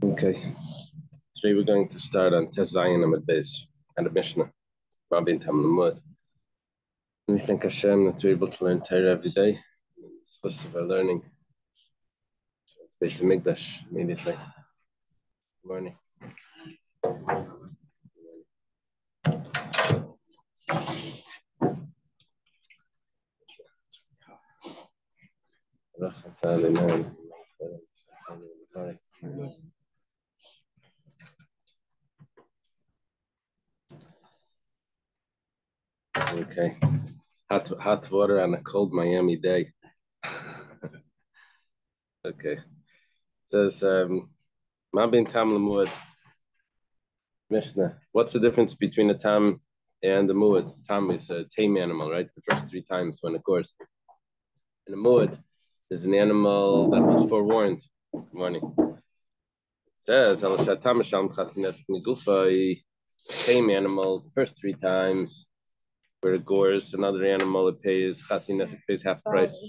Okay. Today we're going to start on Tezayin Amid Beis and the Mishnah, Rabbi and Tamlamud. We thank Hashem that we're able to learn Torah every day. It's most of our learning. Beis Hamikdash immediately. Good morning. Okay. Hot, hot water on a cold Miami day. okay. Says, um, Mabin Tam Lamud. Mishnah. What's the difference between a tam and the muad? Tam is a tame animal, right? The first three times when it goes. And a muad is an animal that was forewarned. Good morning. It says, Al Shatam Sham Chasines Migufa, tame animal, the first three times where it gores another animal, it pays chatzines, it pays half price.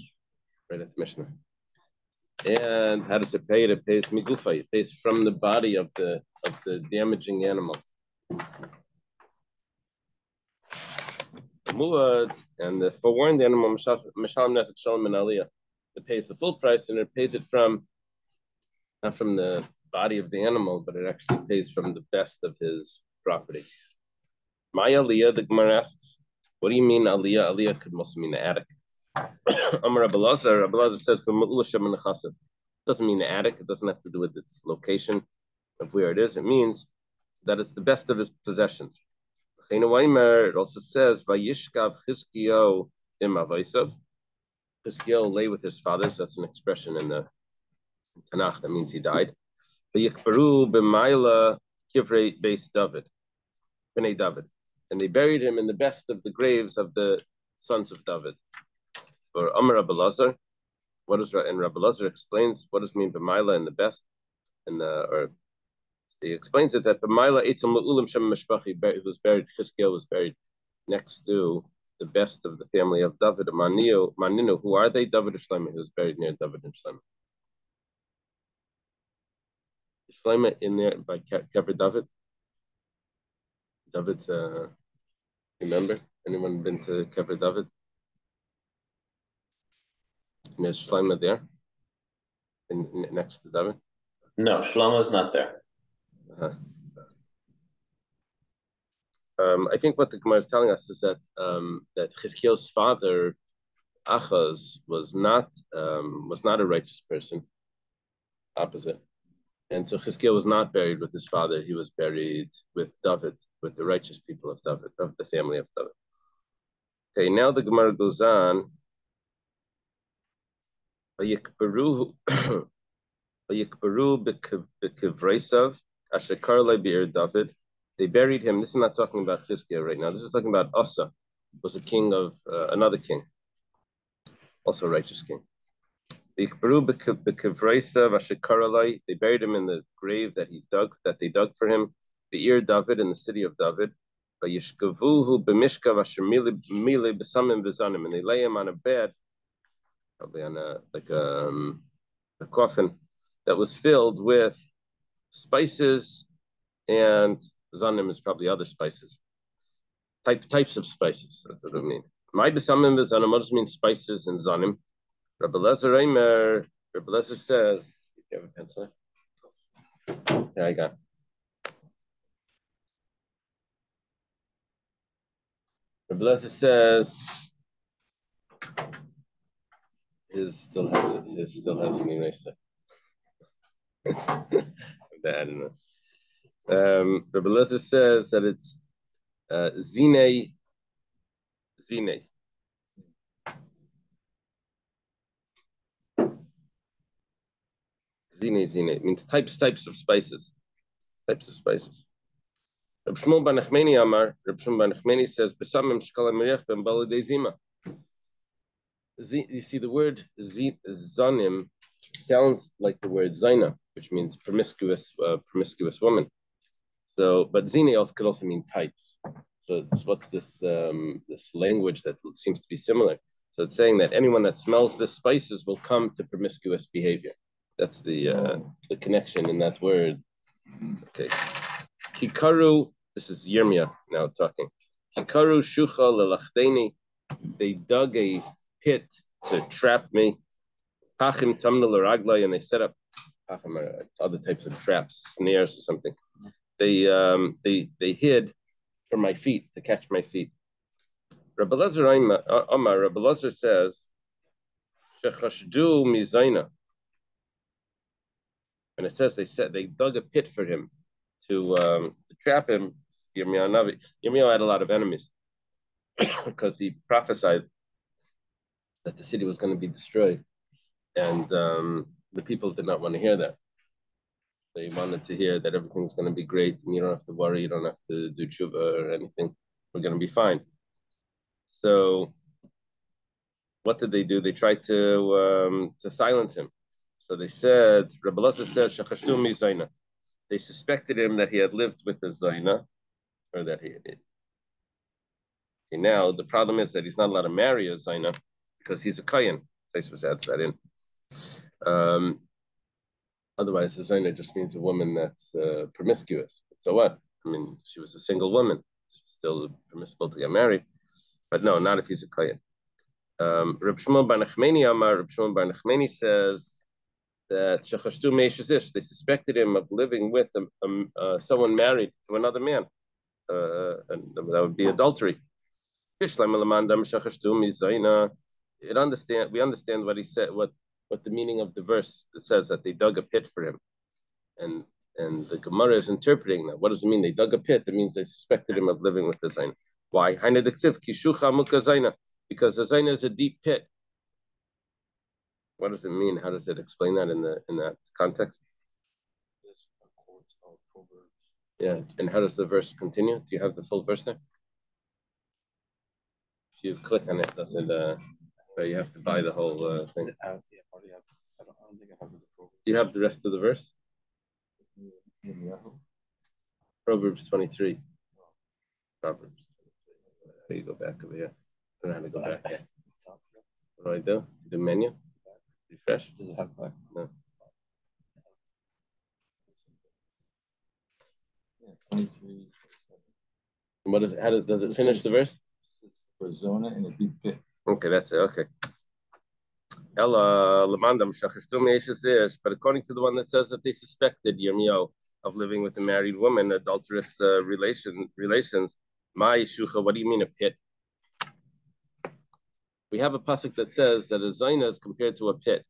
Right at the Mishnah. And how does it pay it? It pays migufa, it pays from the body of the of the damaging animal. Muad and the forewarned animal, Mishalim Nesek Shalom and Aliyah, it pays the full price and it pays it from not from the body of the animal, but it actually pays from the best of his property. My Aliyah, the Gemara asks, what do you mean Aliyah? Aliyah could also mean the attic. Amar Abelazar, Abelazar says from doesn't mean the attic. It doesn't have to do with its location of where it is. It means that it's the best of his possessions. It also says Vayishkav Chizkiyo Imavaisav. Chizkiyo lay with his fathers. That's an expression in the Tanakh. That means he died. Vayikfaru b'mayla kivrei beis David, b'nei David and they buried him in the best of the graves of the sons of David. Or Amar Abelazar, what is and Rabbi Lazar explains what does mean b'mayla in the best, and or he explains it that b'mayla etzim ulam shem who was buried Chizkiel was buried next to the best of the family of David Maninu Maninu who are they David and Shlomo who was buried near David and Shlomo. Shlomo in there by Kever David. David's uh, Remember? Anyone been to Kever David? And there's Shlomo there, in, in, next to David. No, Shlomo's not there. Uh-huh. Um, I think what the Gemara is telling us is that um, that Chizkiel's father, Achaz, was not um, was not a righteous person. Opposite, and so Chizkiel was not buried with his father. He was buried with David with the righteous people of David, of the family of David. Okay, now the Gemara goes on. They buried him. This is not talking about Chizkiah right now. This is talking about Asa, was a king of uh, another king, also a righteous king. They buried him in the grave that he dug, that they dug for him. Be'ir David in the city of David. And they lay him on a bed, probably on a, like a, um, a coffin that was filled with spices and zanim is probably other spices. Type, types of spices, that's what I mean. My besamim v'zanim, what does mean spices and zanim? Rabbi Lezer Reimer, Rabbi Lezer says, you have a pencil? Yeah, I got. The Lezer says his still has his still has an eraser. Bad Um, Rabbi Lezer says that it's uh, zine zine. Zine zine It means types types of spices, types of spices. Reb Shmuel ben Nachmani Amar, Reb Shmuel ben Nachmani says, "Besamim shkala meriach ben balidei zima." You see, the word zanim sounds like the word zaina, which means promiscuous, uh, promiscuous woman. So, but zine also could also mean types. So, what's this um, this language that seems to be similar? So, it's saying that anyone that smells the spices will come to promiscuous behavior. That's the uh, the connection in that word. Okay. Kikaru, this is Yirmiyah now talking. Shucha. They dug a pit to trap me. Pachim and they set up pachim, uh, other types of traps, snares or something. They um, they they hid for my feet to catch my feet. Rabbi Lezer Omar, uh, Rabbi Lezer says, "Shechashdu mizayna." And it says they said they dug a pit for him to, um, to trap him. Yirmiyahu had a lot of enemies because he prophesied that the city was going to be destroyed, and um, the people did not want to hear that. They wanted to hear that everything's going to be great and you don't have to worry, you don't have to do tshuva or anything. We're going to be fine. So, what did they do? They tried to um, to silence him. So they said, Rabbi says. They suspected him that he had lived with the Zaina, or that he. Okay, now the problem is that he's not allowed to marry a Zaina because he's a Kayan. Tosfos adds that in. Um, otherwise, a Zaina just means a woman that's uh, promiscuous. So what? I mean, she was a single woman. She's still permissible to get married. But no, not if he's a Kayan. Um, Reb Shmuel Bar Nachmani Amar, Reb Shmuel Bar Nachmani says that they suspected him of living with a, a, uh, someone married to another man. Uh, and that would be adultery. It understand we understand what he said, what what the meaning of the verse that says that they dug a pit for him. And and the Gemara is interpreting that. What does it mean? They dug a pit. It means they suspected him of living with the Zaina. Why? Because the Zaina is a deep pit. What does it mean? How does it explain that in the in that context? Yeah, and how does the verse continue? Do you have the full verse there? If you click on it, does it? Uh, but you have to buy the whole uh, thing. Do you have the rest of the verse? Proverbs twenty-three. Proverbs. How you go back over here? I don't know how to go back. What do I do? The menu. Refresh. Does it have black? No. 23. what is it? How does, does it finish the verse? For Zona in a deep pit. Okay, that's it. Okay. Ella Lamandam but according to the one that says that they suspected Yirmiyahu of living with a married woman, adulterous uh, relation relations. My shucha, what do you mean a pit? we have a pasuk that says that a zaina is compared to a pit.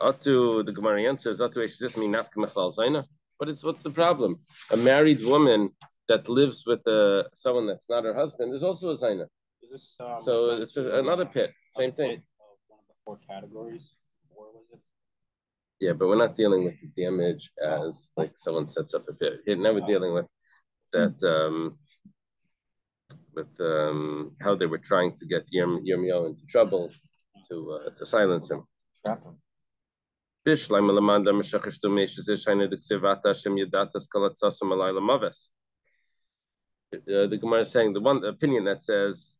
Atu, the Gemara answers, Atu just mean nafkamachal zaina. But it's what's the problem? A married woman that lives with uh, someone that's not her husband is also a zaina. Is this, um, so it's a, another pit. Same thing. one of the four categories. Or was it? Yeah, but we're not dealing with the damage as like someone sets up a pit. Now we're dealing with that um, with um, how they were trying to get Yirm, Yirmiyahu into trouble to uh, to silence him. Trap him. Uh, the Gemara is saying the one opinion that says,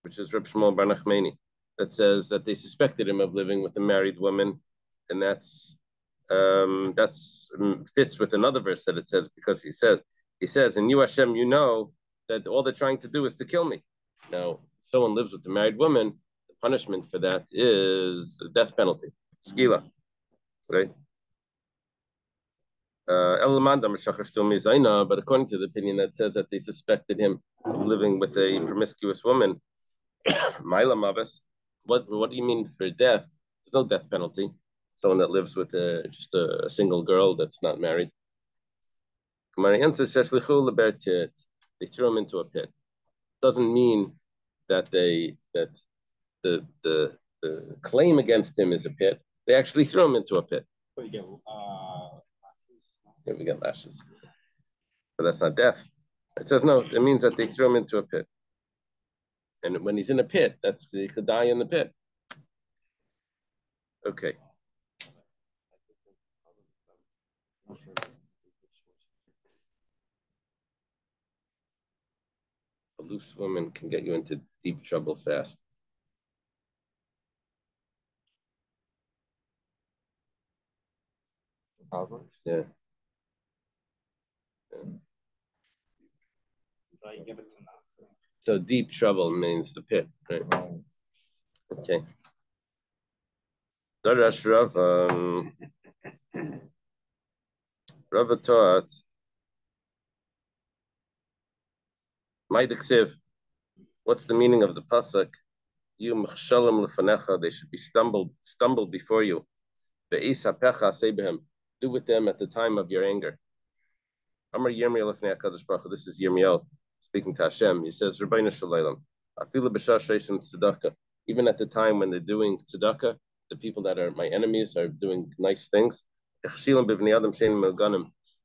which is Reb Shmuel Bar Nachmani, that says that they suspected him of living with a married woman, and that's um, that's um, fits with another verse that it says because he says he says, "In you Hashem, you know that all they're trying to do is to kill me. Now, if someone lives with a married woman, the punishment for that is the death penalty, skila, right? Uh, but according to the opinion that says that they suspected him of living with a promiscuous woman, what what do you mean for death? There's no death penalty. Someone that lives with a, just a, a single girl that's not married. My answer they threw him into a pit. Doesn't mean that they that the the the claim against him is a pit. They actually threw him into a pit. We get uh, yeah, we get lashes, but that's not death. It says no. It means that they threw him into a pit, and when he's in a pit, that's he could die in the pit. Okay A loose woman can get you into deep trouble fast. Proverbs. Yeah. So you give it to now. So deep trouble means the pit, right? Right. Okay. Darash Rav, um, Rav taught, Maidiksiv, what's the meaning of the pasuk? You machshalim lefanecha, they should be stumbled, stumbled before you. The isapecha sebehem, do with them at the time of your anger. Amar lefnei Hakadosh Baruch This is Yirmiel speaking to Hashem. He says, Rabbeinu afilu tzedakah. Even at the time when they're doing tzedakah, the people that are my enemies are doing nice things.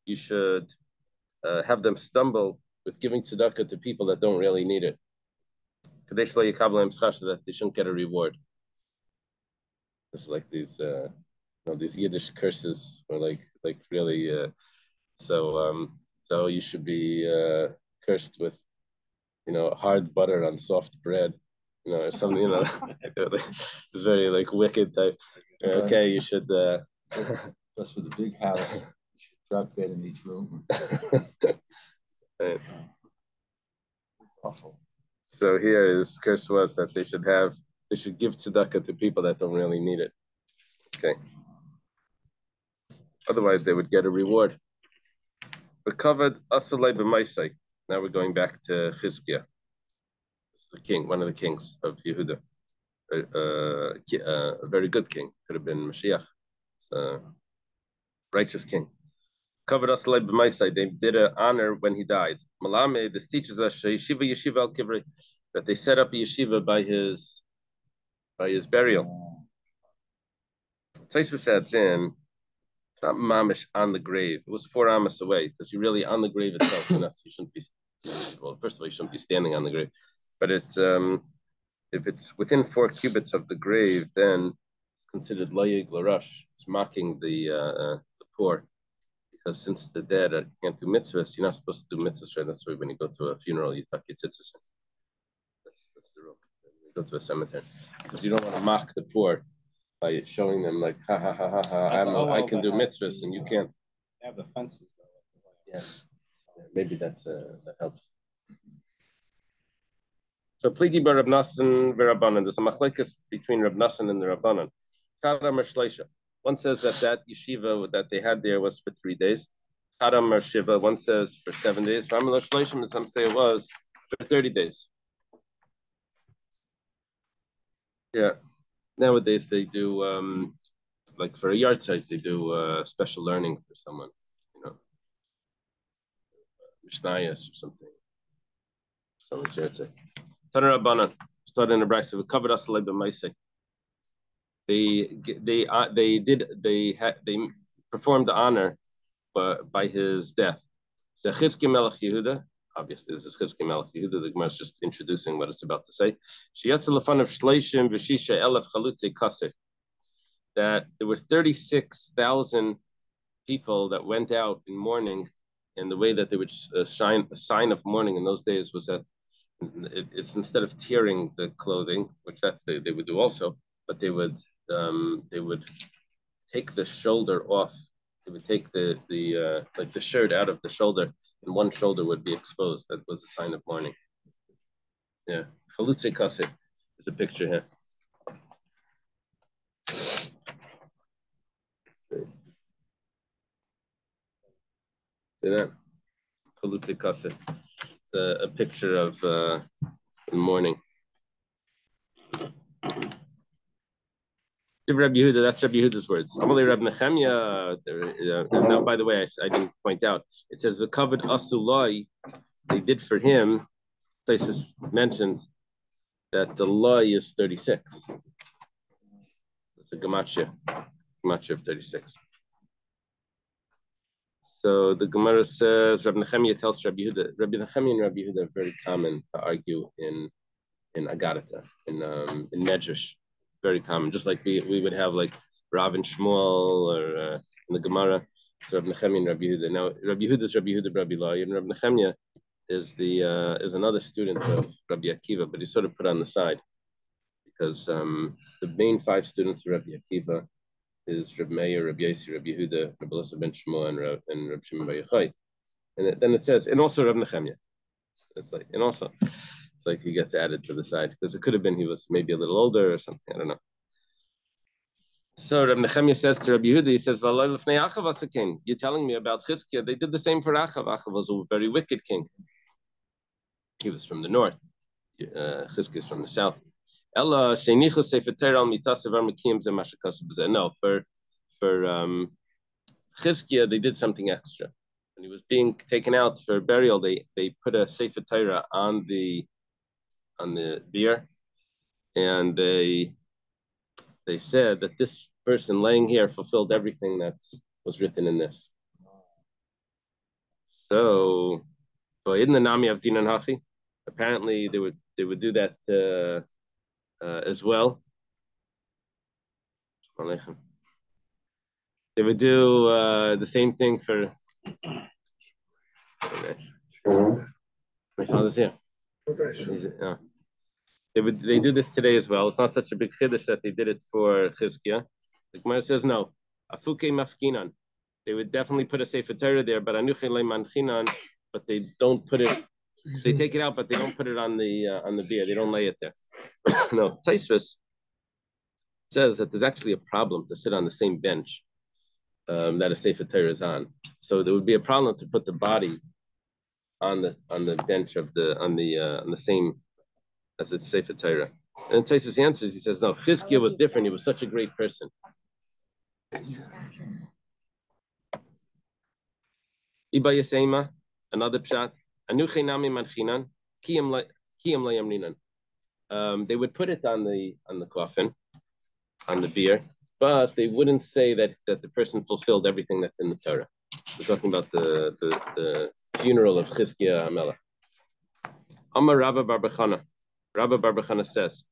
You should uh, have them stumble with giving tzedakah to people that don't really need it. That they shouldn't get a reward. It's like these, uh, you know, these Yiddish curses, or like, like really. Uh, so, um, so you should be uh, cursed with, you know, hard butter on soft bread you know, or something, you know, it's very like wicked type. Okay, you should. uh Just for the big house, you should drop dead in each room. right. Awful. So here, his curse was that they should have, they should give tzedakah to people that don't really need it. Okay. Otherwise, they would get a reward. Covered Asalai b'maisai. Now we're going back to Chizkiah the king, one of the kings of Yehuda, a, a, very good king, could have been Mashiach, righteous king. Covered like b'maisai. They did an honor when he died. Malame, this teaches us yeshiva yeshiva al kivri, that they set up a yeshiva by his by his burial. Taisa adds in, it's not mamish on the grave. It was four amas away because you're really on the grave itself. and that's, you shouldn't be. Well, first of all, you shouldn't be standing on the grave but it um, if it's within four cubits of the grave, then it's considered layig larash. It's mocking the uh, the poor, because since the dead are, can't do mitzvahs, you're not supposed to do mitzvahs. Right? That's why when you go to a funeral, you tuck your tzitzis in. That's that's the rule. You go to a cemetery because you don't want to mock the poor by showing them like ha ha ha ha ha. I'm, Oh, I can do mitzvahs and you uh, can't. They have the fences though. Yeah, maybe that's uh, that helps. So pligi bar Rab Nassan v'Rabbanan. There's a machlekes between Rab Nassan and the Rabbanan. Karam Shleisha. One says that that yeshiva that they had there was for three days. Karam or Shiva. One says for seven days. Shleishim, some say it was for 30 days. Yeah. Nowadays they do um like for a yahrzeit, they do uh, special learning for someone, you know, Mishnayos or something. Someone yahrzeit. Taner Rabbanan started in the Brisa. We covered us like the They they uh, they did they had they performed the honor, but by his death. The Chizki Melech Yehuda. Obviously, this is Chizki Melech Yehuda. The Gemara is just introducing what it's about to say. That there were thirty six thousand people that went out in mourning, and the way that they would uh, shine a sign of mourning in those days was that it's instead of tearing the clothing, which that's they, they would do also, but they would um, they would take the shoulder off. They would take the the uh, like the shirt out of the shoulder, and one shoulder would be exposed. That was a sign of mourning. Yeah, chalutze kase is a picture here. See that? Chalutze kase a, a picture of uh, the Rabbi Yehuda, that's Rabbi Yehuda's words. Rabbi Nechemia. Uh, now, by the way, I, I, didn't point out. It says the covered asulai. They did for him. Places mentioned that the law is thirty six. It's a gematria, gematria of thirty six. So the Gemara says Rabbi Nechemia tells Rabbi Yehuda. Rabbi Nechemia and Rabbi Yehuda are very common to argue in in Agartha, in um, in Medrash. Very common, just like we, we would have like Rav and Shmuel or uh, in the Gemara. So Rabbi Nechemia and Rabbi Yehuda. Now Rabbi Yehuda is Rabbi Yehuda, Rabbi Ilai, and Rabbi Nechemia is the uh, is another student of Rabbi Akiva, but he's sort of put on the side because um, the main five students of Rabbi Akiva is Reb Meir, Reb Yossi, Reb Yehuda, Reb Elazar ben Shamua, and Reb, and Reb Shimon Bar Yochai. And it, then it says, and also Reb Nechemia. It's like, and also, it's like he gets added to the side because it could have been he was maybe a little older or something. I don't know. So Reb Nechemia says to Reb Yehuda, he says. You're telling me about Chizkiah. They did the same for Achav. Achav was a very wicked king. He was from the north. Uh, is from the south. Ella sheinichu sefer Torah mitasav No, for for um, they did something extra. When he was being taken out for burial, they they put a sefer Torah on the on the bier, and they they said that this person laying here fulfilled everything that was written in this. So, but in the Nami of Dinan Hachi, apparently they would they would do that uh, uh, as well. They would do uh, the same thing for. My father's here. Yeah. They would they do this today as well. It's not such a big chiddush that they did it for Chizkiah. The Gemara says no. Afuke mafkinan. They would definitely put a sefer Torah there, but anuche manchinan. But they don't put it. They take it out, but they don't put it on the uh, on the beer. They don't lay it there. no, Tosfos says that there's actually a problem to sit on the same bench um, that a sefer Torah is on. So there would be a problem to put the body on the on the bench of the on the uh, on the same as it's Sefer Torah. And Tosfos answers, he says, no, Chizkiah was different. He was such a great person. Iba Yasema, another pshat, Anuche Manchinan, Kiyam Layamrinan. Um, they would put it on the on the coffin, on the bier, but they wouldn't say that that the person fulfilled everything that's in the Torah. We're talking about the the, the funeral of Chizkiah Amelech. Amar Rabba bar bar Chana. Rabbi bar bar Chana says,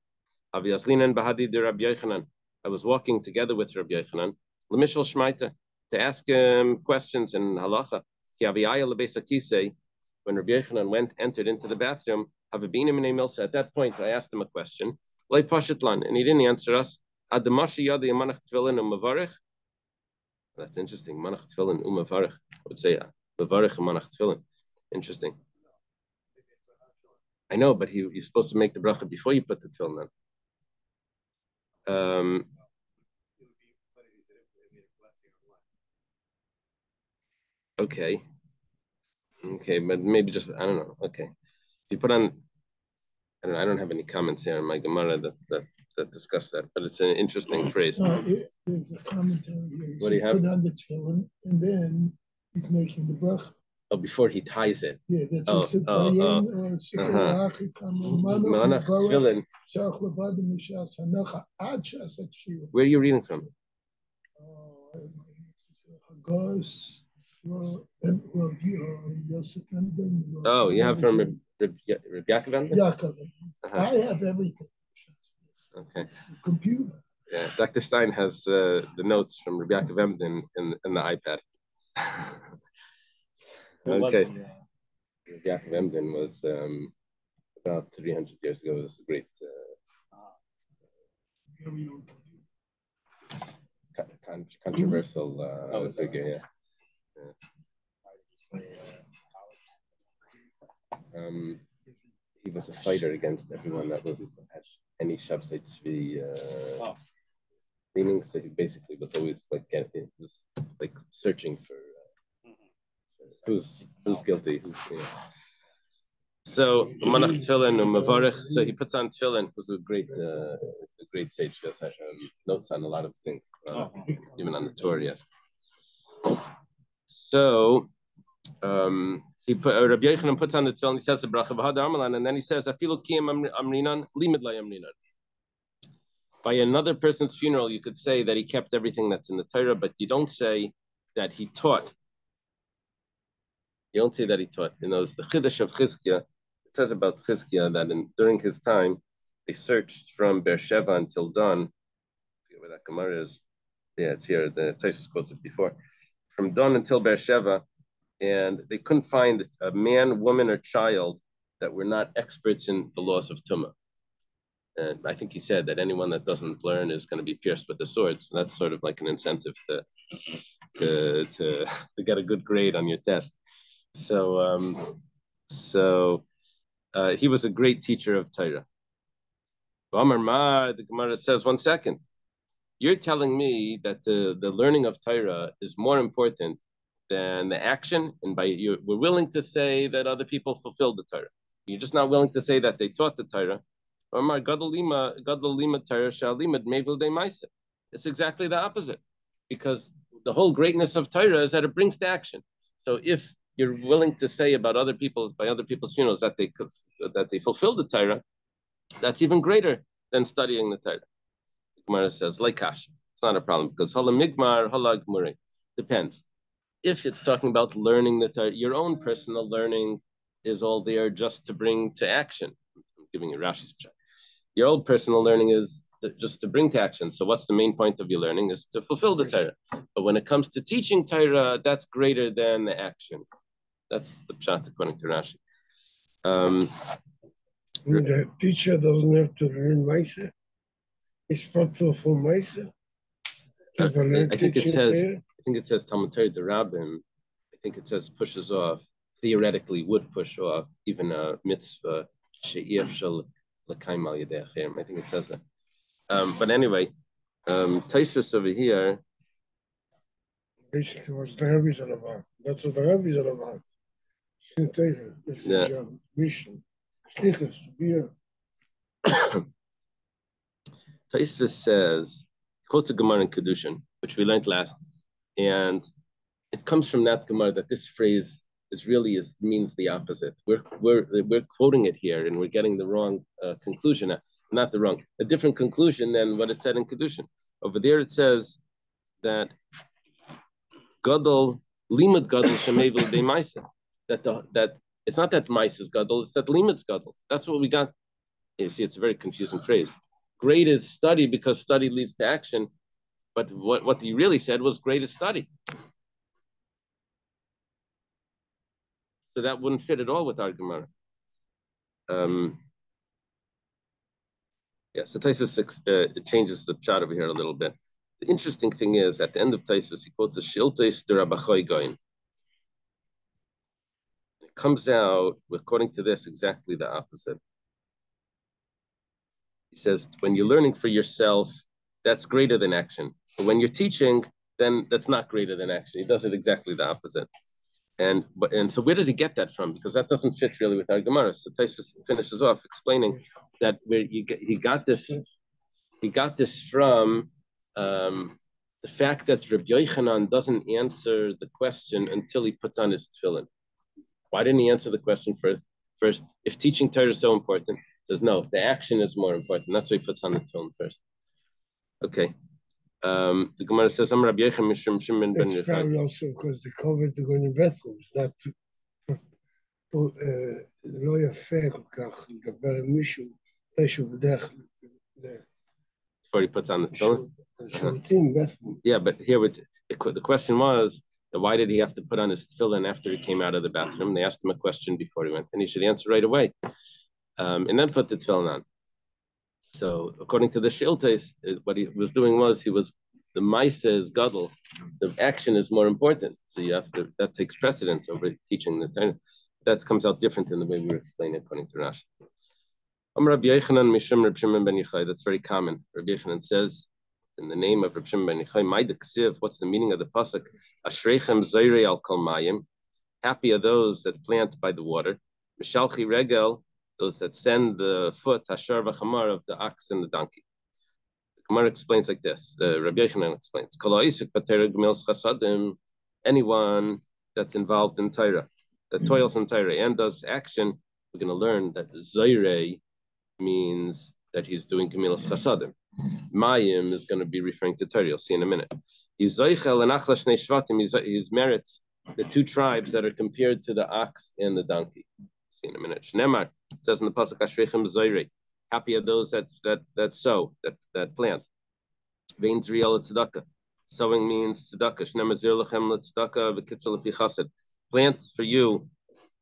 Aviaslinan Bahadi de Rabbi Yochanan. I was walking together with Rabbi Yochanan, Lemishal Shmaita, to ask him questions in halacha. When Rabbi Yochanan went, entered into the bathroom, at that point, I asked him a question. And he didn't answer us. That's interesting. Manach tefillin umavarich. I would say mavarich manach tefillin. Interesting. I know, but he, you're supposed to make the bracha before you put the tefillin on. Um, okay. Okay, but maybe just I don't know. Okay, if you put on, I don't. I don't have any comments here in my Gemara that that, that discuss that, but it's an interesting phrase. No, it, there's a commentary here. What do you have? Put on the tefillin, and then he's making the bracha. Oh, before he ties it. Yeah, that's oh. Oh, oh. Uh-huh. Where are you reading from? Oh, you have from Reb Yaakov Yaakov. Uh-huh. I have everything. Okay. It's computer. Yeah, Dr. Stein has uh, the notes from Rabbi Yaakov Emden in, in the iPad. Okay. Yaakov Emden was um, about 300 years ago. It was a great uh, con- controversial uh, oh, figure. Yeah. Um, he was a fighter against everyone that was had any Shavsei Tzvi uh, oh. meaning. So he basically was always like getting, was like searching for who's who's guilty. Who's, yeah. So manach tefillin mavarich. So he puts on tefillin. Was a great, uh, a great sage. Has um, notes on a lot of things, uh, even on the Torah. Yes. So um, he put uh, Rabbi Yochanan puts on the tefillin. He says the bracha v'had and then he says afilu kiyam amrinan limid amrinan. By another person's funeral, you could say that he kept everything that's in the Torah, but you don't say that he taught you don't say that he taught. You know, it's the Chiddush of Chizkiah. It says about Chizkiah that in, during his time, they searched from Beersheba until Dan. Where that Gemara is. Yeah, it's here. The Tosfos quotes it before. From Dan until Beersheba, and they couldn't find a man, woman, or child that were not experts in the laws of Tumah. And I think he said that anyone that doesn't learn is going to be pierced with the sword. So that's sort of like an incentive to to to, to get a good grade on your test. So um, so uh, he was a great teacher of Torah. The Gemara says, one second. You're telling me that the, the learning of Torah is more important than the action, and by you, we're willing to say that other people fulfilled the Torah. You're just not willing to say that they taught the Torah. It's exactly the opposite, because the whole greatness of Torah is that it brings to action. So if you're willing to say about other people by other people's funerals that they that they fulfill the Torah, that's even greater than studying the Torah. The Gemara says, like Kash, it's not a problem because hala migmar, hala gmuri. Depends. If it's talking about learning the Torah, your own personal learning is all there just to bring to action. I'm giving you Rashi's. Your own personal learning is to, just to bring to action. So what's the main point of your learning is to fulfill the Torah. But when it comes to teaching Torah, that's greater than the action. That's the pshat according to Rashi. Um, the teacher doesn't have to learn Maisa. It's possible for Maisa. I, I think it says. There. I think it says Talmud the Rabbin. I think it says pushes off. Theoretically, would push off even a mitzvah she'if shel l'kaim al I think it says that. Um, but anyway, um, Tosfos over here. Basically, what's the rabbis all about? That's what the rabbis are about. Yeah. Mission. Tosfos says, quotes a Gemara in Kedushin, which we learned last, and it comes from that Gemara that this phrase is really is means the opposite. We're we're we're quoting it here, and we're getting the wrong uh, conclusion. Not the wrong, a different conclusion than what it said in Kedushin. Over there, it says that Gadol limud Gadol shemevil de that the, that it's not that mice is gadol, it's that limit's gadol. That's what we got. You see, it's a very confusing phrase. Great is study because study leads to action, but what, what he really said was great is study. So that wouldn't fit at all with our Gemara. Um, yeah, so Tosfos uh, changes the pshat over here a little bit. The interesting thing is, at the end of Tosfos, he quotes a Shiltes Durabachoy Goin comes out, according to this, exactly the opposite. He says, when you're learning for yourself, that's greater than action. But when you're teaching, then that's not greater than action. He does it exactly the opposite. And but and so where does he get that from? Because that doesn't fit really with our Gemara. So Tosfos finishes off explaining that where you get, he got this, he got this from um, the fact that Rabbi Yochanan doesn't answer the question until he puts on his tefillin. Why didn't he answer the question first? First, if teaching Torah is so important, says no, the action is more important. That's why he puts on the tefillin first. Okay. Um, the Gemara says, "I'm Rabbi Yechim Mishum Shimon ben It's probably also because the COVID to go in Bethel is not לא יפה כל כך לדבר עם מישהו שהוא בדרך Before he puts on the tefillin. Yeah, but here with the question was why did he have to put on his tefillin after he came out of the bathroom? They asked him a question before he went, and he should answer right away, um, and then put the tefillin on. So, according to the Shiltes, what he was doing was he was the Maisa is gadol, the action is more important. So you have to that takes precedence over teaching the Torah. That comes out different in the way we were explaining according to Rashi. That's very common. Rabbi Yochanan says in the name of Reb Shimon ben Yochai, what's the meaning of the pasuk? Ashrechem zayrei al kolmayim. Happy are those that plant by the water. Mishalchi regel, those that send the foot, hashar v'chamar, of the ox and the donkey. The Gemara explains like this. Uh, the Rabbi Yochanan explains, anyone that's involved in Torah, that toils in Torah and does action, we're going to learn that zayrei means that he's doing Gemilas Chasadim. Mayim is going to be referring to Torah. You'll see in a minute. He's. His merits the two tribes that are compared to the ox and the donkey. See in a minute. Shnemar says in the pasuk Ashrechem Zoyre. Happy are those that that that sow that that plant. Real tzedakah. Sowing means tzedakah. Shnemar zir lechem letzedakah v'kitzur lefi chassid. Plant for you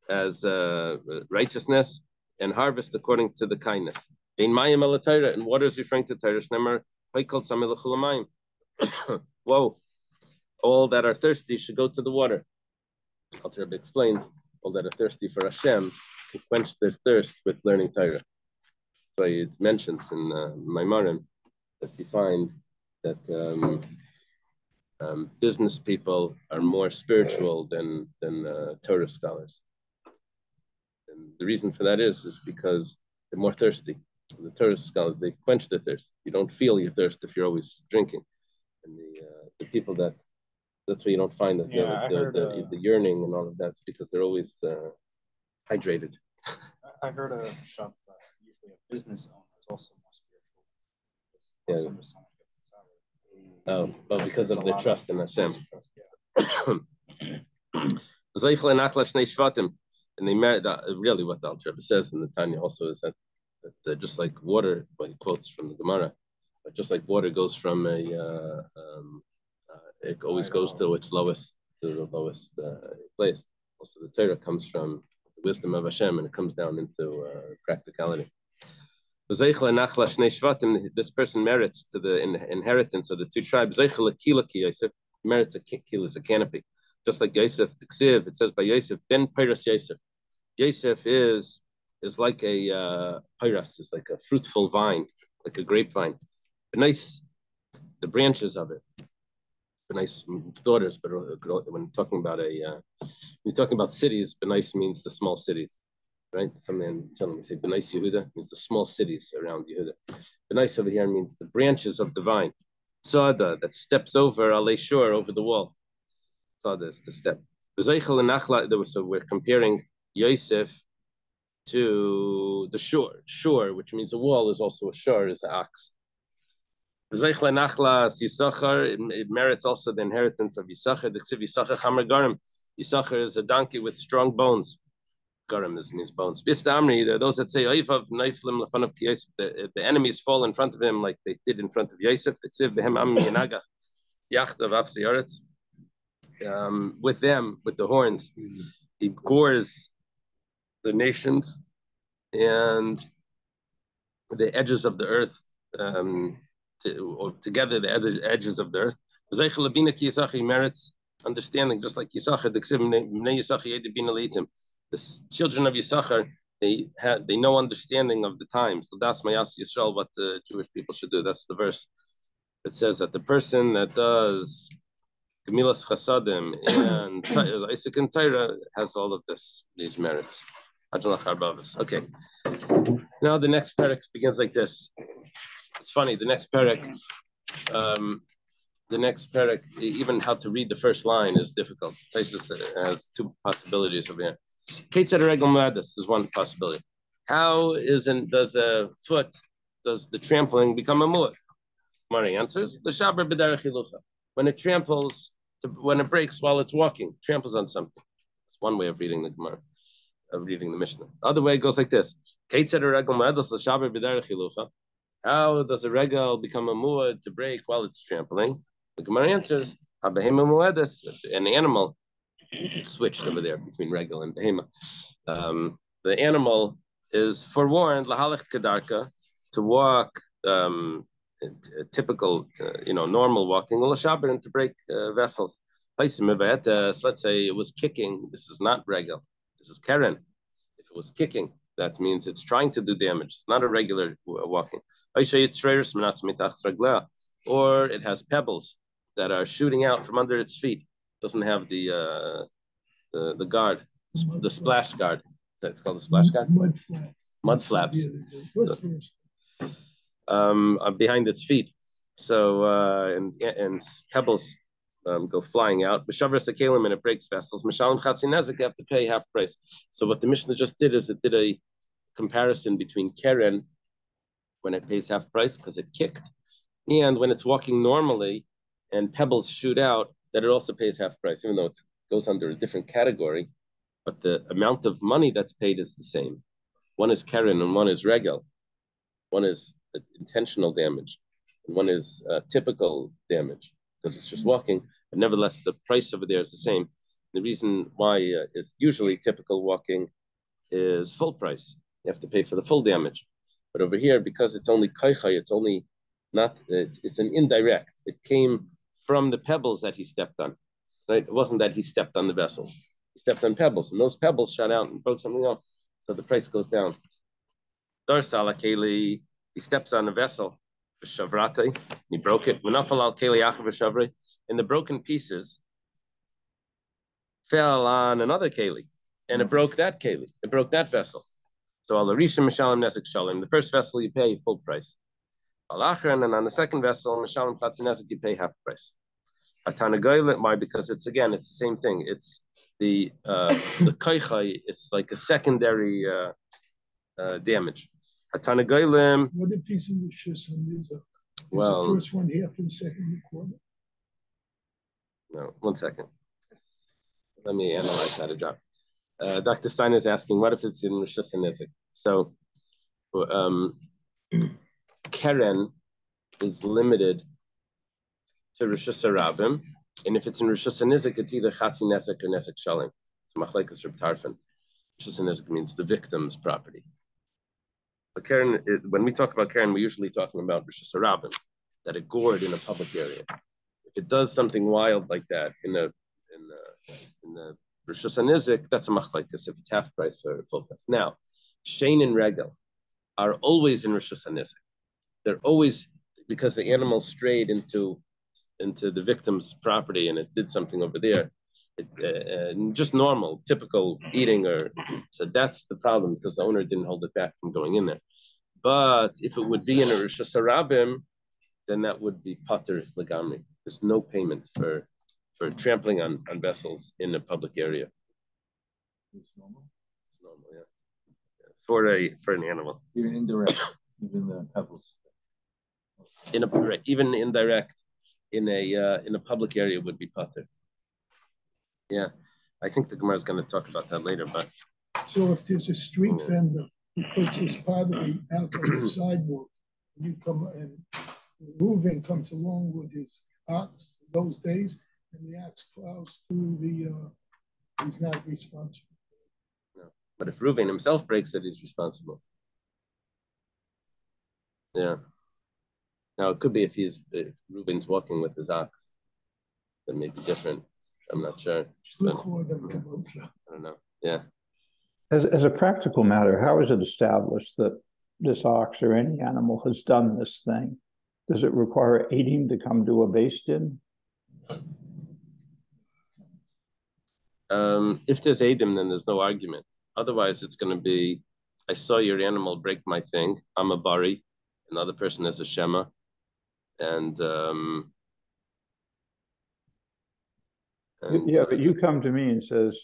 as uh, righteousness and harvest according to the kindness. In Mayim el Torah, and water is referring to Torah. Shnemer. Whoa. All that are thirsty should go to the water. Alter Rebbe explains, all that are thirsty for Hashem can quench their thirst with learning Torah. So it mentions in uh, Maimarim that you find that um, um, business people are more spiritual than than uh, Torah scholars. And the reason for that is is because they're more thirsty. The Torah scholars they quench their thirst. You don't feel your thirst if you're always drinking. And the uh, the people that that's why you don't find that Yeah, the, the, heard, the, uh, the yearning and all of that's because they're always uh, hydrated. I heard a shop that usually a business owner is also more spiritual. Yeah. It's under someone gets a salary. Oh, well, because of their trust in Hashem. Yeah. And Achla Shnei Shvatim. And they married that really what the Alter Rebbe says in the Tanya also is that, that uh, just like water, what he quotes from the Gemara, but just like water goes from a, uh, um, uh, it always goes to its lowest, to the lowest uh, place. Also, the Torah comes from the wisdom of Hashem and it comes down into uh, practicality. This person merits to the in, inheritance of the two tribes. Yosef merits a kil is a canopy just like Yosef, it says by Yosef, Ben Pyras Yosef. Yosef is is like a uh, Pyras, is like a fruitful vine, like a grapevine. But Nice, the branches of it. But Nice daughters, but when talking about a, uh, you're talking about cities, Benice means the small cities, right? Some man telling me say Benice Yehuda means the small cities around Yehuda. Benice over here means the branches of the vine. Sada that steps over Alei Shore over the wall saw this the step. So we're comparing Yosef to the shore. Shore, which means a wall, is also a shore, is an ox. It merits also the inheritance of Yisachar. The Ksiv Yisachar Chamar Garim. Yisachar is a donkey with strong bones. Garim is, means bones. Bista Amri, there are those that say, Oivav Naiflim Lafan of Yosef, the, the enemies fall in front of him like they did in front of Yosef. The Ksiv Behem Amri Yanaga. Yachtav Yoretz um, with them, with the horns. He gores the nations and the edges of the earth um, to, or together, the ed- edges of the earth. Merits understanding, just like Yisachar, the children of Yisachar, they had they know understanding of the times. So that's Mayas Yisrael, what the Jewish people should do. That's the verse. It says that the person that does Gemilas Chasadim and Isaac and Torah has all of this, these merits. Okay. Now the next parak begins like this. It's funny, the next parak, um, the next parak, even how to read the first line is difficult. Tosfos has two possibilities over here. Kate said regel madness is one possibility. How isn't does a foot does the trampling become a mu'ah? Mari answers the shaber b'derech. When it tramples, to, when it breaks while it's walking, tramples on something. It's one way of reading the Gemara, of reading the Mishnah. The other way it goes like this. How does a regel become a mu'ah to break while it's trampling? The Gemara answers, an animal switched over there between regel and behema. Um, the animal is forewarned lahalech kedarka to walk um, typical, uh, you know, normal walking and to break uh, vessels. Let's say it was kicking. This is not regel. This is keren. If it was kicking, that means it's trying to do damage. It's not a regular walking. Or it has pebbles that are shooting out from under its feet. Doesn't have the uh, the, the guard, the splash guard. That's called the splash guard. Mud flaps. Mud flaps. Yeah, What's finished? Um, uh, behind its feet. So uh, and and pebbles um, go flying out. Mishavra sekalim and it breaks vessels. Mishalim chatzinezik have to pay half price. So what the Mishnah just did is it did a comparison between keren when it pays half price because it kicked, and when it's walking normally and pebbles shoot out, that it also pays half price, even though it goes under a different category, but the amount of money that's paid is the same. One is keren and one is regel. One is intentional damage, and one is uh, typical damage because it's just walking. But nevertheless, the price over there is the same. The reason why uh, it's usually typical walking is full price. You have to pay for the full damage. But over here, because it's only kaichai, it's only not, it's, it's an indirect. It came from the pebbles that he stepped on, right? It wasn't that he stepped on the vessel. He stepped on pebbles, and those pebbles shot out and broke something else. So the price goes down. Dar salakeli, he steps on a vessel, shavrate, he broke it. Manafal al keli In the broken pieces, fell on another keli, and it broke that keli. It broke that vessel. So al arisha mishalim nesek shalim. The first vessel you pay full price. Al achran, and on the second vessel mishalim nesek you pay half price. Atanagoylet, why? Because it's again, it's the same thing. It's the uh, the. It's like a secondary uh, uh, damage. Atanagoylim. What if he's in the shus and these? Well, the first one here for the second quarter. No, one second. Let me analyze how to drop. Uh, Dr. Stein is asking, what if it's in Rosh Hashanah? So, um, Keren is limited to Rosh Hashanah, and if it's in Rosh Hashanah, it's either Chatzi Nesek or Nesek Shalim. It's Machlekes Reb Tarfon. Rosh Hashanah means the victim's property. Keren, it, when we talk about keren, we're usually talking about Rosh Hashanah, that it gored in a public area. If it does something wild like that in a in the in the Rosh Hashanah, that's a machlekes if it's half price or full price. Now, Shane and Regel are always in Rosh Hashanah. They're always because the animal strayed into into the victim's property and it did something over there. Uh, uh, just normal, typical eating, or so that's the problem because the owner didn't hold it back from going in there. But if it would be in a Rosh Hashanah, then that would be pater legami. There's no payment for for trampling on, on vessels in a public area. It's normal. It's normal, yeah. For a for an animal. Even indirect, even the pebbles. In a even indirect in a uh, in a public area would be pater. Yeah, I think the Gemara is going to talk about that later. But so if there's a street vendor who puts his pottery out on the sidewalk, and you come and moving comes along with his ox those days, and the axe plows through the, uh, he's not responsible. No, but if Reuven himself breaks it, he's responsible. Yeah. Now it could be if he's if Reuven's walking with his ox, that may be different. I'm not sure. But, I don't know. Yeah. As, as a practical matter, how is it established that this ox or any animal has done this thing? Does it require eidim to come to a beis din? Um, if there's Adam, then there's no argument. Otherwise, it's going to be, I saw your animal break my thing. I'm a bari. Another person is a shema, and, um, and yeah, but you come to me and says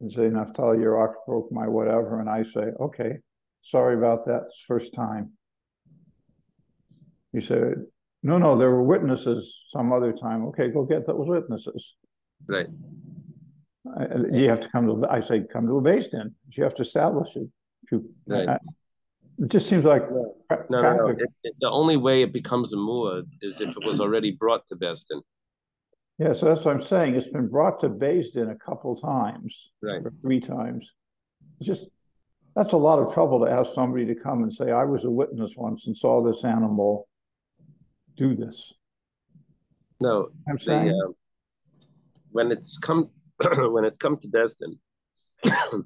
and say, Naftali, your ox broke my whatever, and I say, okay, sorry about that. It's first time. You say, no, no, there were witnesses some other time. Okay, go get those witnesses. Right. You have to come to, I say, come to a beis din. You have to establish it. You, right. I, it just seems like no, no, no. It, it, the only way it becomes a muad is if it was already brought to beis din. Yeah, so that's what I'm saying. It's been brought to beis din a couple times, right? Or three times. It's just that's a lot of trouble to ask somebody to come and say, "I was a witness once and saw this animal do this." No, I'm saying the, uh, when it's come when it's come to beis din,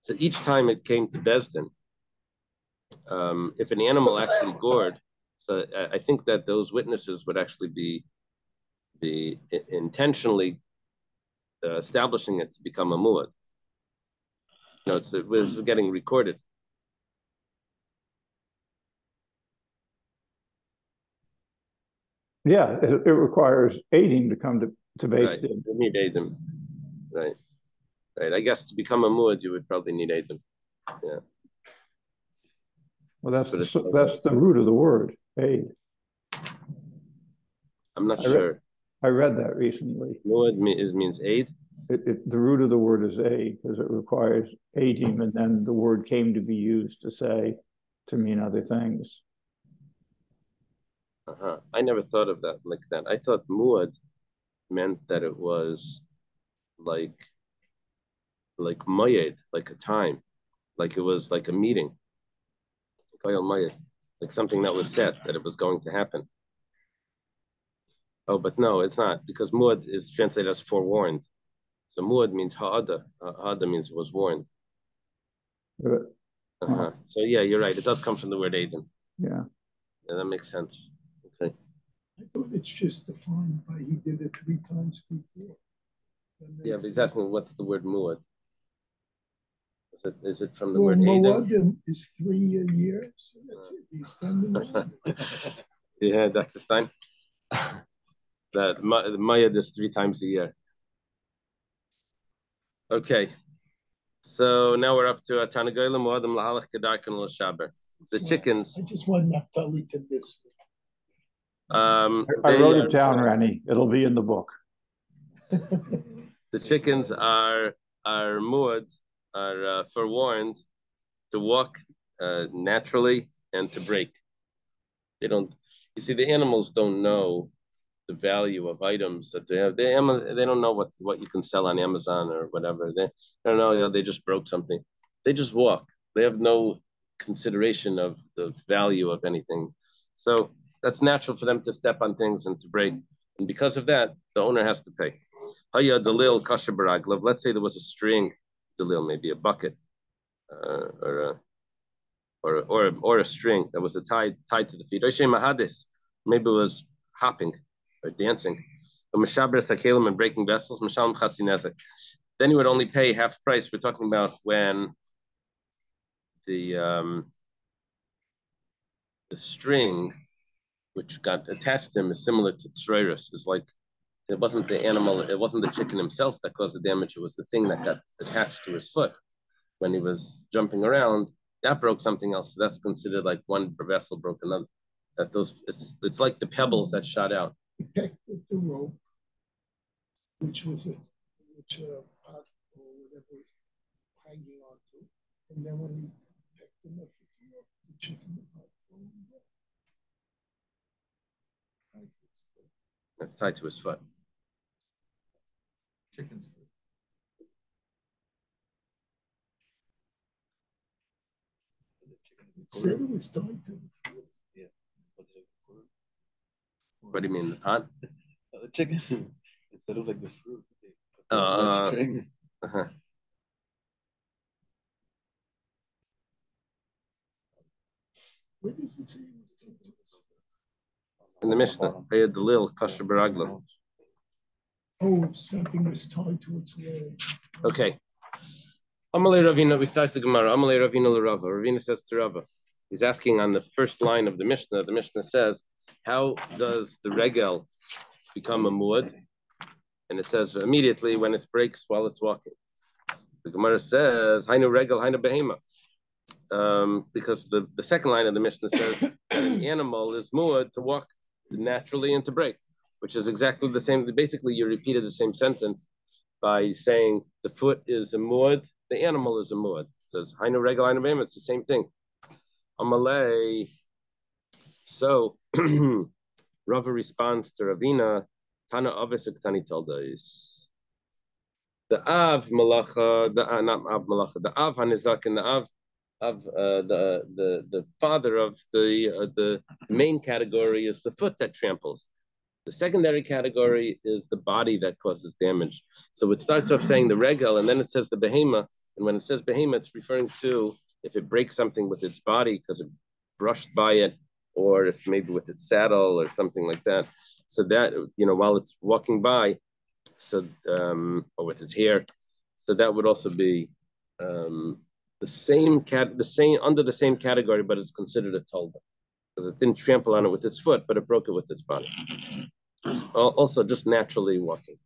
so each time it came to beis din, um, if an animal actually gored, so I, I think that those witnesses would actually be be intentionally uh, establishing it to become a muad. You know, it's this is getting recorded. Yeah, it, it requires eidim to come to to base right. You need. Right. Right. I guess to become a muad, you would probably need Adam. Yeah. Well, that's the, that's the root of the word, aid. I'm not I sure. I read that recently. Muad means, means aid? It, it, the root of the word is aid because it requires eidim, and then the word came to be used to say to mean other things. Uh-huh. I never thought of that like that. I thought muad meant that it was like like mayed, like a time, like it was like a meeting, like like something that was set that it was going to happen. Oh, but no, it's not because muad is translated as forewarned. So muad means ha'ada. Ha'ada means was warned. Uh, Uh-huh. So yeah, you're right. It does come from the word Aiden. Yeah, Yeah, that makes sense. Okay. I thought it's just defined by he did it three times before. Yeah, but he's asking what's the word muad? Is it is it from the Well, word Aiden? Moadim is three a year, so that's it. He's done the Yeah, Dr. Stein. that Ma- the Maya is three times a year. Okay. So now we're up to Tanagoyla Muadim Lahalach Kedarkan Lashaber. The chickens. I just want Naphtali to miss me. Um, I wrote are- it down, Rennie. It'll be in the book. The chickens are are muad, are uh, forewarned to walk uh, naturally and to break. They don't. You see, the animals don't know the value of items that they have. They they don't know what what you can sell on Amazon or whatever. They, they don't know. You know, they just broke something. They just walk. They have no consideration of the value of anything. So that's natural for them to step on things and to break. And because of that, the owner has to pay. Haya dalil kasha baraglav. Let's say there was a string dalil, maybe a bucket, uh, or a or or or a string that was tied tied to the feet. Maybe it was hopping or dancing. Sakelim and breaking vessels. Then you would only pay half price. We're talking about when the um, the string which got attached to him is similar to tsroirus. It's like it wasn't the animal, it wasn't the chicken himself that caused the damage. It was the thing that got attached to his foot when he was jumping around. That broke something else. So that's considered like one vessel broke another. That those it's it's like the pebbles that shot out. He pecked at the rope, which was a, which uh, a pot or whatever was hanging onto. And then when he pecked enough at the rope, the chicken would not fall in there. That's tied to his foot. Chickens. It said it was tied to the foot. What do you mean the pot? The chicken instead of like the fruit. they the Uh, string. Uh-huh. Where does it say it was tied to his foot? In the Mishnah, Hayad Dalil Kasher Baragla. Oh, something was tied to its leg. Okay. Amalei Ravina, we start the Gemara. Amalei Ravina Larava. Ravina says to Rava. He's asking on the first line of the Mishnah. The Mishnah says, How does the regel become a muad? And it says immediately when it breaks while it's walking. The Gemara says, Hainu regel, hainu behema. Um, because the, the second line of the Mishnah says that an animal is muad to walk naturally and to break, which is exactly the same. Basically, you repeated the same sentence by saying the foot is a muad, the animal is a muad. It says hainu regel, hainu behema. It's the same thing. Amalei. So Rava responds to Ravina, Tana Avesik Tani Taldais. The Av Malacha, the uh, not Av Malacha, the Av Hanizak and the Av of uh, the the the father of the uh, the main category is the foot that tramples. The secondary category is the body that causes damage. So it starts off saying the regal, and then it says the behema. And when it says behema, it's referring to if it breaks something with its body because it brushed by it, or if maybe with its saddle or something like that. So that you know, while it's walking by, so um, or with its hair, so that would also be um, the same cat, the same under the same category, but it's considered a tolda because it didn't trample on it with its foot, but it broke it with its body. Al- Also, just naturally walking.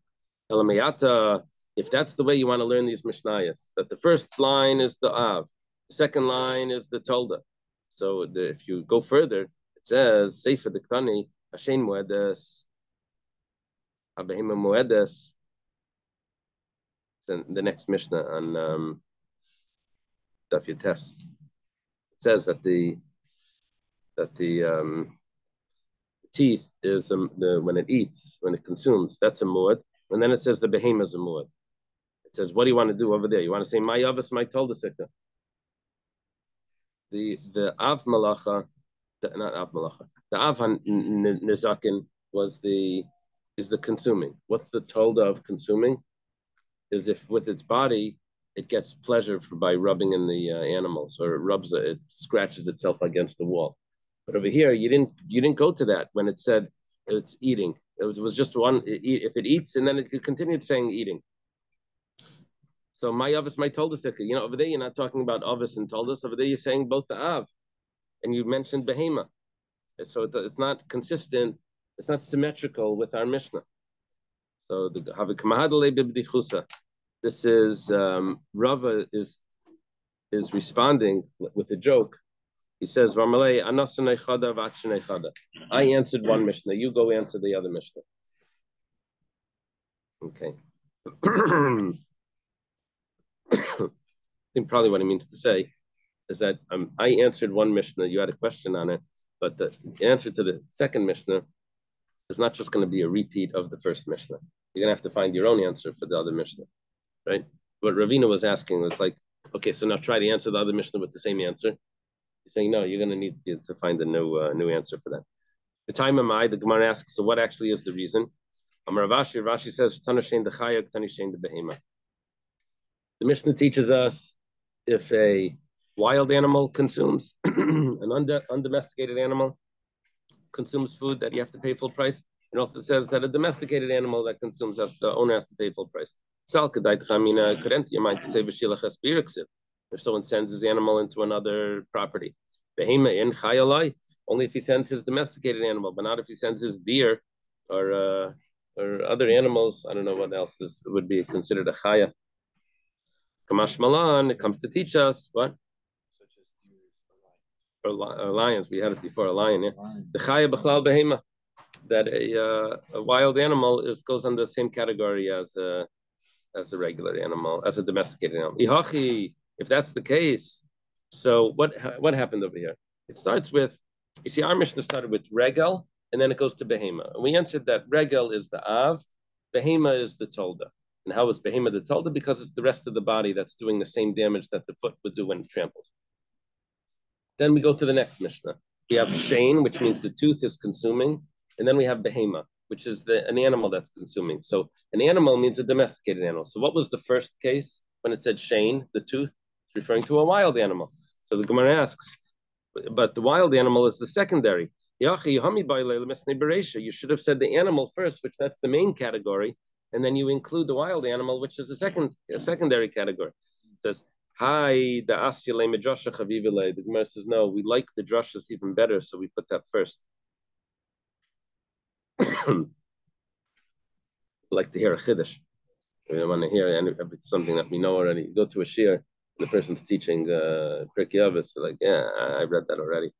Elamayata, if that's the way you want to learn these mishnayos, that the first line is the av, the second line is the tolda. So the, if you go further, says Sefer Diktani, Hashem Moedes, Abahima Moedes. It's in the next Mishnah on um, Daf Yotes. It says that the that the um, teeth is um, the when it eats, when it consumes, that's a muad. And then it says the behemoth is a muad. It says, what do you want to do over there? You want to say my yavis, my toldasika. the the Av Malacha, not Av Malacha, the Av Nizakin was the is the consuming. What's the tolda of consuming? Is if with its body it gets pleasure for, by rubbing in the uh, animals, or it rubs it scratches itself against the wall. But over here, you didn't you didn't go to that when it said it's eating. It was, it was just one. It, if it eats, and then it continued saying eating. So my avis, my toldus, you know, over there you're not talking about avis and toldus. Over there you're saying both the av, and you mentioned behema. So it's not consistent. It's not symmetrical with our mishnah. So the havikamahadale bibdichusa. This is um, Rava is is responding with a joke. He says, I answered one Mishnah, you go answer the other Mishnah. Okay. I think probably what he means to say is that um, I answered one Mishnah, you had a question on it, but the answer to the second Mishnah is not just going to be a repeat of the first Mishnah. You're going to have to find your own answer for the other Mishnah, right? What Ravina was asking was like, okay, so now try to answer the other Mishnah with the same answer. You're saying, no, you're going to need to find a new uh, new answer for that. The time am I, the Gemara asks, so what actually is the reason? Amar Rav Ashi, Rashi says, Tanashain the Chayak, Tanashain the Behema. The Mishnah teaches us if a wild animal consumes, an undomesticated animal consumes food that you have to pay full price. It also says that a domesticated animal that consumes has the owner has to pay full price. If someone sends his animal into another property. in only if he sends his domesticated animal, but not if he sends his deer or uh, or other animals. I don't know what else this would be considered a chaya. Kamash Malan, it comes to teach us what? Or, or lions, we had it before a lion, yeah. The chaya b'chlal behema, that a, uh, a wild animal is goes under the same category as a as a regular animal, as a domesticated animal. Ihachi, if that's the case, so what what happened over here? It starts with, you see, our Mishnah started with regal, and then it goes to behema. And we answered that regal is the av, behema is the tolda. And how is behema the tolda? Because it's the rest of the body that's doing the same damage that the foot would do when it tramples. Then we go to the next Mishnah. We have shane, which means the tooth is consuming, and then we have behema, which is the, an animal that's consuming. So an animal means a domesticated animal. So what was the first case when it said shane, the tooth? referring to a wild animal. So the Gemara asks, but the wild animal is the secondary. You should have said the animal first, which that's the main category, and then you include the wild animal, which is the second a secondary category. It says, Hi, the Asyale Midrasha Chavivile. The Gemara says, No, we like the drashas even better, so we put that first. like to hear a chiddush. We don't want to hear any, if it's something that we know already. go to a shir, the person's teaching uh, Pirkei so like, yeah, I, I read that already.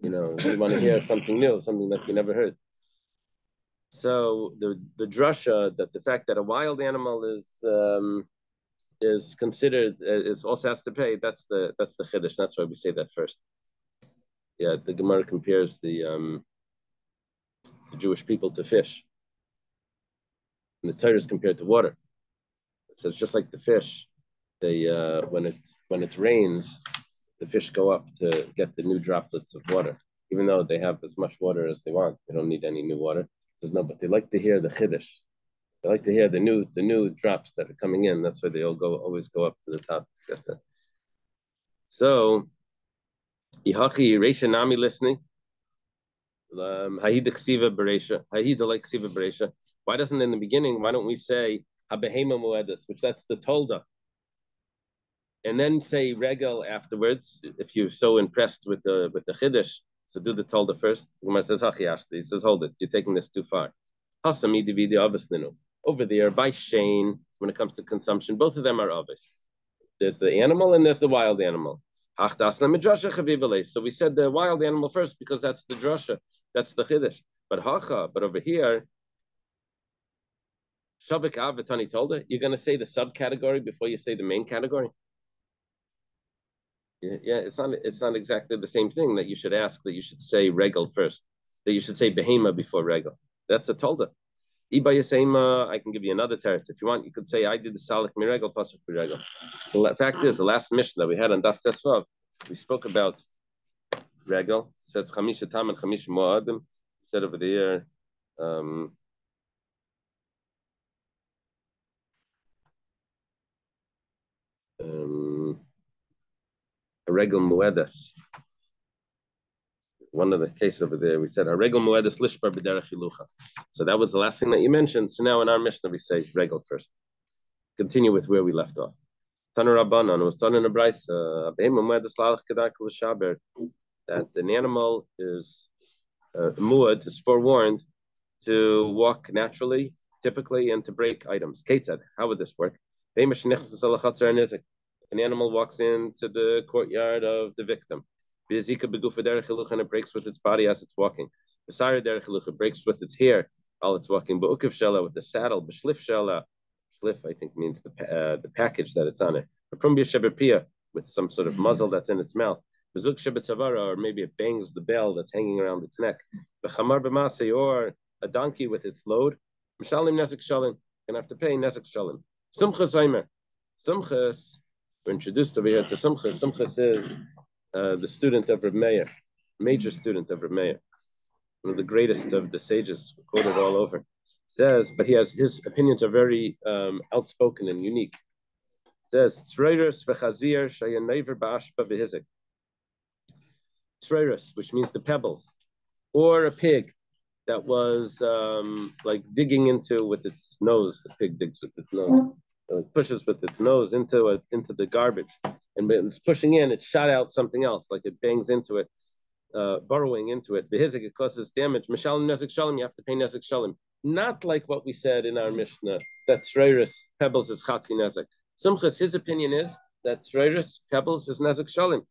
You know, we want to hear something new, something that you never heard. So the the drasha that the fact that a wild animal is um, is considered uh, is also has to pay. That's the that's the chiddush. That's why we say that first. Yeah, the Gemara compares the um, the Jewish people to fish, and the Torah is compared to water. It says just like the fish, they uh, when it when it rains, the fish go up to get the new droplets of water, even though they have as much water as they want. They don't need any new water. Says no, but they like to hear the chiddush. They like to hear the new the new drops that are coming in. That's why they all go always go up to the top. So, Ihachi Reisha Nami listening. Um, like. Why doesn't in the beginning? Why don't we say Habehema Moedus, which that's the Tolda and then say regal afterwards if you're so impressed with the with the chiddush. So do the tolda first. The says. He says hold it. You're taking this too far. Hasami dividi obviously Over there by Shane, when it comes to consumption, both of them are obvious. There's the animal and there's the wild animal. So we said the wild animal first because that's the drasha, that's the chiddush. But hacha, but over here, Shavik Avatani told her, you're going to say the subcategory before you say the main category yeah, it's not it's not exactly the same thing that you should ask that you should say regal first, that you should say behema before regal. That's a tolda. Iba I can give you another teretz. If you want, you could say I did the salik miregal pasuk miregal. The fact is, the last mission that we had on Daf Tesvav, we spoke about regal. It says chamisha tam and chamisha moadim. Said over there. Um, um, muedas. One of the cases over there, we said a regal muedas lishbar b'derech hilucha. So that was the last thing that you mentioned. So now in our Mishnah we say regal first. Continue with where we left off. Taner Rabbanon was done in a brayse. That an animal is uh, muad is forewarned to walk naturally, typically, and to break items. Kate said, "How would this work?" An animal walks into the courtyard of the victim. And it breaks with its body as it's walking. It breaks with its hair while it's walking. With the saddle, Shlif, I think, means the uh, the package that it's on it. With some sort of muzzle that's in its mouth. Or maybe it bangs the bell that's hanging around its neck. Or a donkey with its load. Mishalim Nesek Shalim. Gonna have to pay Nesek Shalim. Sumchas Aimer. Sumchas we're introduced over here to Sumchas. Sumchas is uh, the student of Reb Meir, major student of Reb Meir, one of the greatest of the sages, quoted all over. Says, but he has his opinions are very um, outspoken and unique. Says, Tzreiros v'chazir shayanever ba'ashpa v'hizik. Tzreiros, which means the pebbles, or a pig that was um, like digging into with its nose. The pig digs with its nose it pushes with its nose into it into the garbage, and when it's pushing in, it shot out something else, like it bangs into it, uh, burrowing into it. The hizik it causes damage. Mishalim Nezik Shalom, you have to pay nezek shalim. Not like what we said in our Mishnah that Sreiris pebbles is chatzi nezek. Sumchas, his opinion is that Sreiris pebbles is Nezik Shalom.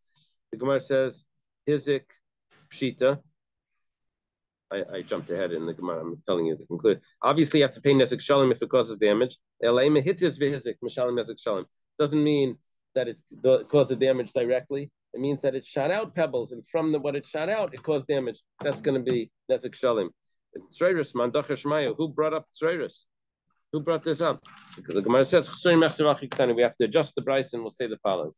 The Gemara says hizik pshita I, I, jumped ahead in the Gemara. I'm telling you to conclude. Obviously, you have to pay Nesek Shalom if it causes damage. Doesn't mean that it caused the damage directly. It means that it shot out pebbles, and from the, what it shot out, it caused damage. That's going to be Nesek Shalom. Tzreiris, Mandacha Shmaya. Who brought up Tzreiris? Who brought this up? Because the Gemara says, we have to adjust the price and we'll say the following.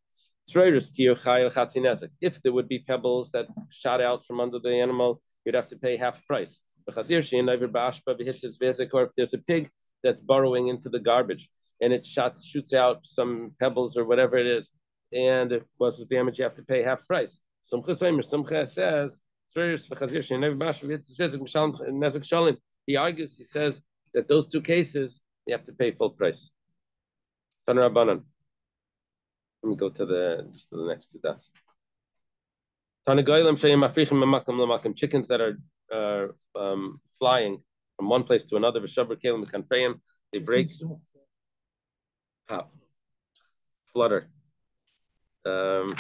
If there would be pebbles that shot out from under the animal, you'd have to pay half price. Or if there's a pig that's burrowing into the garbage and it shots, shoots out some pebbles or whatever it is, and it causes damage, you have to pay half price. Says, he argues, he says that those two cases, you have to pay full price. Let me go to the just to the next two dots. Chickens that are uh, um, flying from one place to another, they break, pop, flutter, um,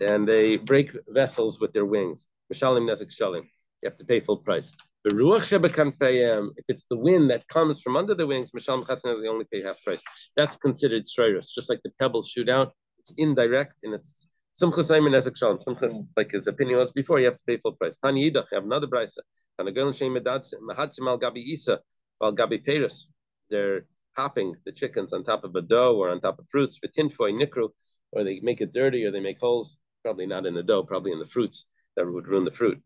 and they break vessels with their wings. You have to pay full price. If it's the wind that comes from under the wings, they only pay half price. That's considered sreiros. Just like the pebbles shoot out, it's indirect and it's Sumchas Ayman Ezek Shalom. Sumchas, like his opinion was before, you have to pay full price. Tani Yidach, have another brisa. Tanagel Shem Mahadsim Al Gabi Isa, Al Gabi Peris. They're hopping the chickens on top of a dough or on top of fruits. Vitinfoy Nikru, or they make it dirty or they make holes. Probably not in the dough, probably in the fruits. That would ruin the fruit.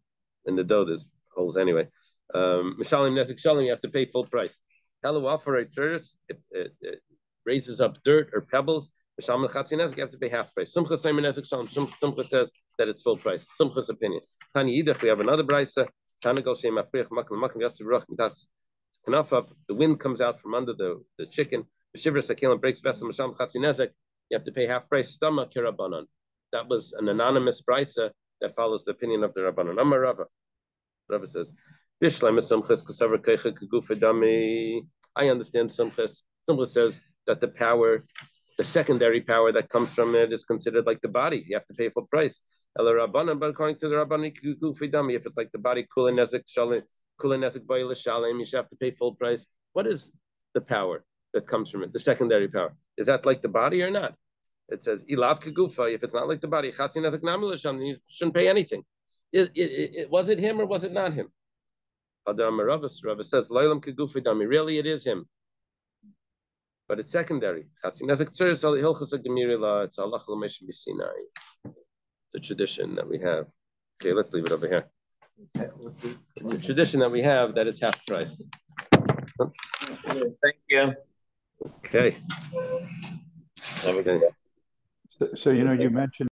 In the dough, there's holes anyway. Um, Mishalim Nezek Shalom, you have to pay full price. Hello, offer it, raises up dirt or pebbles you have to pay half price. Sumcha Sumcha says that it's full price. Sumcha's opinion. Tani Yidach, we have another brisa. Tana Gol Shem Africh Yatzu That's enough of the wind comes out from under the, the chicken. Shivra Sakil breaks vessel Masham Chatzinezek. You have to pay half price. Stama Kirabanan. That was an anonymous brisa that follows the opinion of the Rabbanon. Amar Rava. Rava says. I understand Sumchas. Sumchas says that the power the secondary power that comes from it is considered like the body. You have to pay full price. But according to the Rabbanim, if it's like the body, shalim, you should have to pay full price. What is the power that comes from it? The secondary power is that like the body or not? It says. If it's not like the body, you shouldn't pay anything. It, it, it, was it him or was it not him? Adam Rava says, Really, it is him but it's secondary. It's a tradition that we have. Okay, let's leave it over here. What's it? It's a tradition that we have that it's half price. Oops. Thank you. Okay. Have a good Okay. So, so, you know, you mentioned